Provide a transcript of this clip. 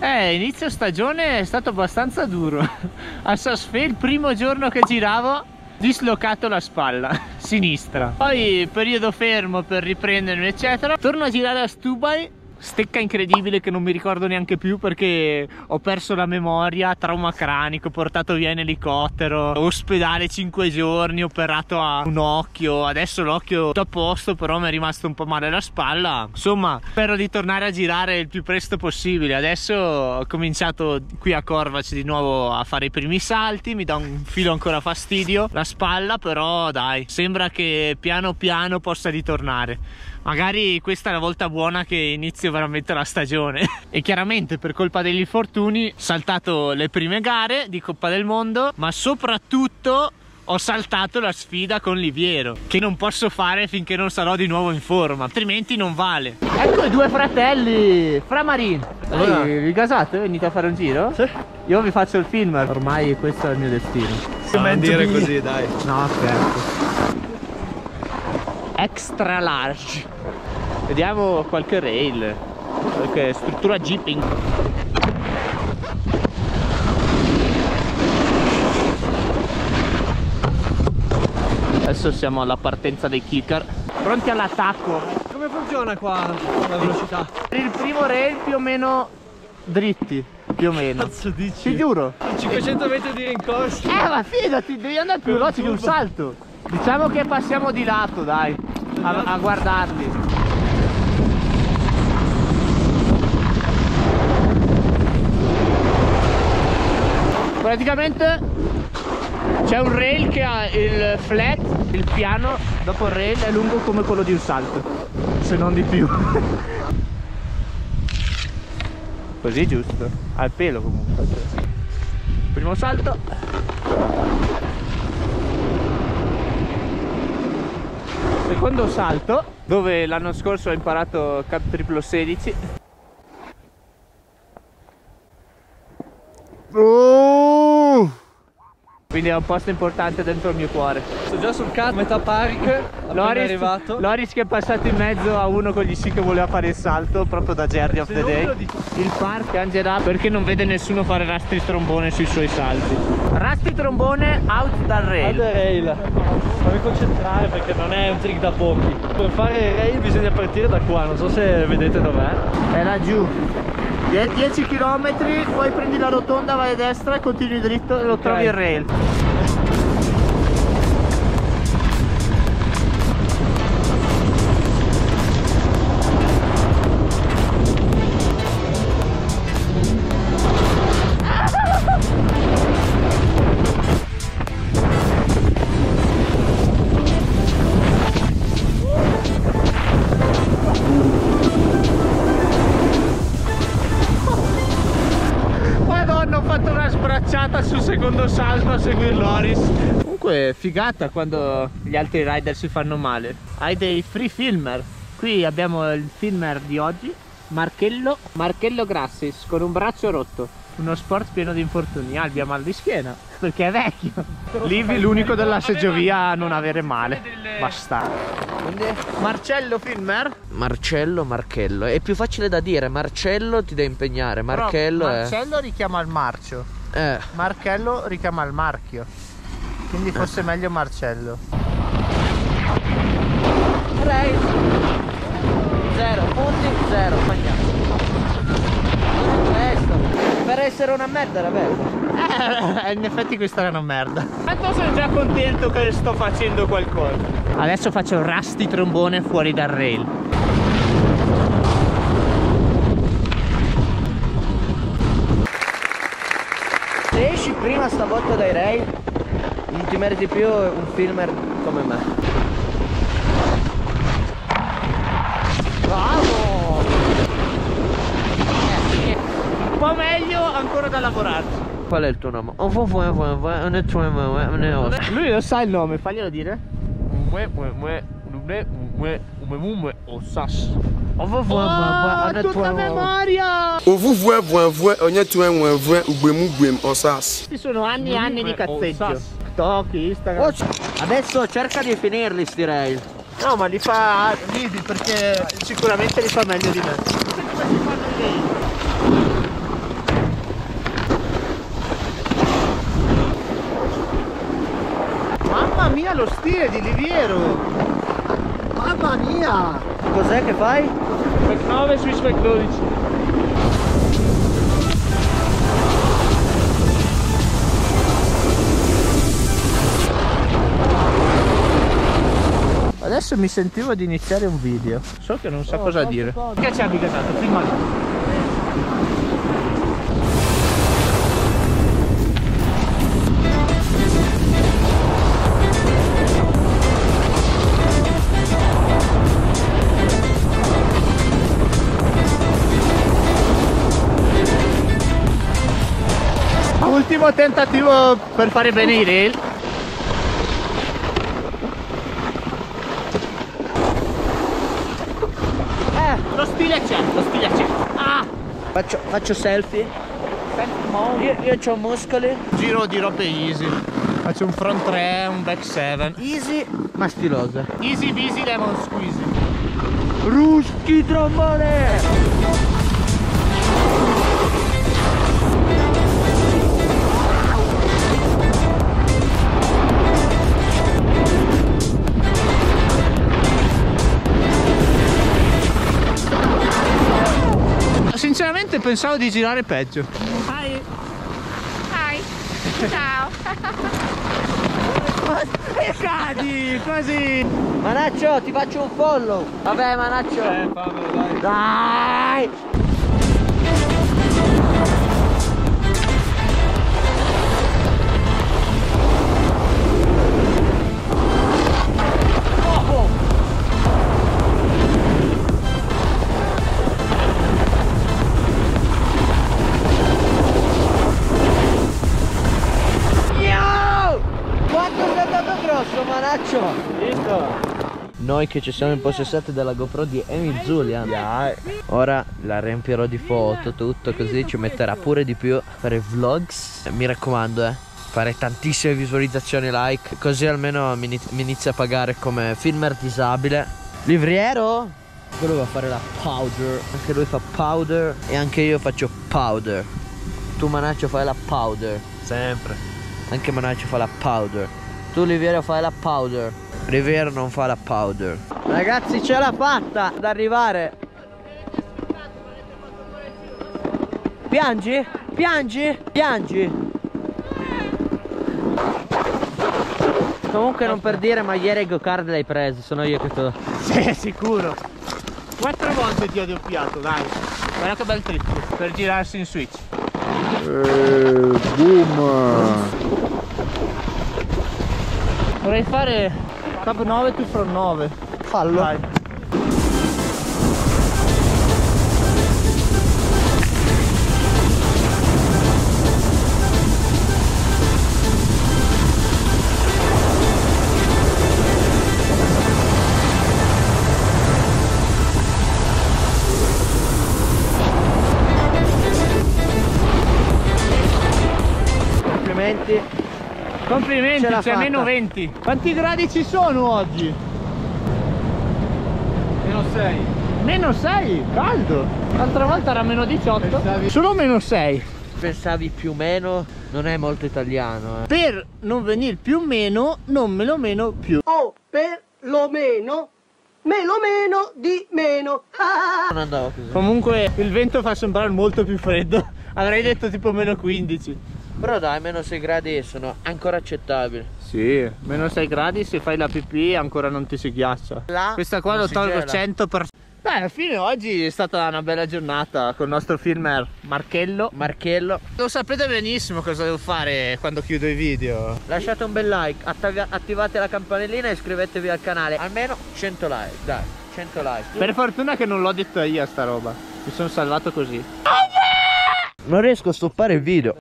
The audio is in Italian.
Eh, inizio stagione è stato abbastanza duro. A Sasfe il primo giorno che giravo dislocato la spalla sinistra. Poi periodo fermo per riprendermi eccetera. Torno a girare a Stubai stecca incredibile che non mi ricordo neanche più perché ho perso la memoria, trauma cranico, portato via in elicottero, ospedale 5 giorni, operato a un occhio, adesso l'occhio tutto a posto però mi è rimasto un po' male la spalla, insomma spero di tornare a girare il più presto possibile, adesso ho cominciato qui a Corvac di nuovo a fare i primi salti, mi dà un filo ancora fastidio la spalla però dai, sembra che piano piano possa ritornare magari questa è la volta buona che inizio veramente la stagione. E chiaramente per colpa degli infortuni ho saltato le prime gare di Coppa del Mondo ma soprattutto ho saltato la sfida con Liviero che non posso fare finché non sarò di nuovo in forma altrimenti non vale. Ecco i due fratelli Framarin. Allora. vi gasate? venite a fare un giro? Sì. Io vi faccio il film. Ormai questo è il mio destino. Non dire così dai. No scherzo extra large. Vediamo qualche rail qualche struttura jeeping adesso siamo alla partenza dei kicker. Pronti all'attacco? Come funziona qua la velocità? per il primo rail più o meno dritti più o meno. Cazzo dici? ti giuro. 500 metri di rincorsa. Eh ma fidati devi andare più veloce di un salto. Diciamo che passiamo di lato dai A, a guardarli. Praticamente c'è un rail che ha il flat, il piano Dopo il rail è lungo come quello di un salto Se non di più. Così giusto? Al pelo comunque. Primo salto secondo salto dove l'anno scorso ho imparato cap triplo 16 quindi è un posto importante dentro il mio cuore. Sto già sul cazzo metà park Loris, arrivato. Loris che è passato in mezzo a uno con gli sci che voleva fare il salto proprio da Journey of the Day. il park piangerà perché non vede nessuno fare rastri trombone sui suoi salti. Rastri trombone out dal rail. Out rail. Fammi concentrare perché non è un trick da pochi. Per fare il rail bisogna partire da qua non so se vedete dov'è. È laggiù 10 km poi prendi la rotonda vai a destra e continui dritto e lo okay. trovi il rail secondo salto a seguire Loris. Comunque figata quando gli altri rider si fanno male. Hai dei free filmer. Qui abbiamo il filmer di oggi Marchello Marchello Grassis con un braccio rotto. Uno sport pieno di infortuni. Albi ha mal di schiena. Perché è vecchio. Livi l'unico della seggiovia a non avere male. basta Marcello Filmer Marcello Marchello è più facile da dire Marcello ti deve impegnare Marchello Però Marcello è... richiama il marcio eh. Marchello richiama il marchio. Quindi forse eh. meglio Marcello. Race. Zero punti, zero bagnato. Per essere una merda era bello. Eh, in effetti questa era una merda. Tanto sono già contento che sto facendo qualcosa. Adesso faccio il rasti trombone fuori dal rail. prima stavolta dai Ray non ti meriti più un filmer come me. Bravo! Un po' meglio ancora da lavorarci. Qual è il tuo nome? lui lo sa il nome faglielo dire Osas. Oh, tutta memoria! Ovuvue, vue, vue, ogni tue, vue, vue, ugbemu, gbem, osas. Questi sono anni e anni di cazzeggio. TikTok, Instagram. Oh, adesso cerca di finirli sti rail. No, ma li fa Vivi perché sicuramente li fa meglio di me. Lo stile di Liviero. Mamma mia! Cos'è che fai? Spec 9 sui spec 12. Adesso mi sentivo di iniziare un video. So che non so cosa dire. Che c'è abitato? Prima Ultimo tentativo per fare bene i rail. Eh, lo stile c'è, lo stile c'è. Ah! Faccio, faccio selfie. Io, io ho muscoli. Giro di robe easy. Faccio un front 3, un back 7. Easy ma stilosa. Easy busy lemon squeezy. Ruschi trombone! Pensavo di girare peggio. Hi. Hi. Ciao. E cadi così. Manaccio, ti faccio un follow. Vabbè, Manaccio. Eh, fammelo dai. Dai! Noi che ci siamo impossessati della GoPro di Emil Julian Ora la riempirò di foto, tutto così ci metterà pure di più per i vlogs. Mi raccomando eh Fare tantissime visualizzazioni like Così almeno mi, mi inizia a pagare come filmer disabile Livriero? Quello va a fare la powder Anche lui fa powder E anche io faccio powder. Tu Manaccio fai la powder. Sempre. Anche Manaccio fa la powder. Tu Livriero fai la powder Riviera non fa la powder Ragazzi ce l'ha fatta ad arrivare Piangi? Piangi? Piangi? Comunque non per dire ma ieri il go-kart l'hai preso Sono io che te lo... Sì, sicuro. Quattro volte ti ho doppiato, dai. Guarda che bel trip per girarsi in switch. Eh, boom! Vorrei fare cap 9 to front 9. Fallo Dai. Complimenti, c'è fatta. meno 20. Quanti gradi ci sono oggi? Meno 6. Meno 6, caldo. L'altra volta era meno 18. Solo meno 6. Pensavi più o meno Non è molto italiano eh. Per non venire più meno, non me lo meno più. o per lo meno, meno meno di meno. Non andava così Comunque il vento fa sembrare molto più freddo. Avrei detto tipo meno 15. Però dai meno 6 gradi sono ancora accettabili Sì, meno 6 gradi se fai la pipì ancora non ti si ghiaccia. Là Questa qua lo tolgo gela. 100%. Beh, alla fine oggi è stata una bella giornata con il nostro filmer Marchello. Marchello Lo sapete benissimo cosa devo fare quando chiudo i video. Lasciate un bel like, attivate la campanellina e iscrivetevi al canale. Almeno 100 like, dai, 100 like. Per fortuna che non l'ho detto io sta roba. Mi sono salvato così. Non riesco a stoppare il video.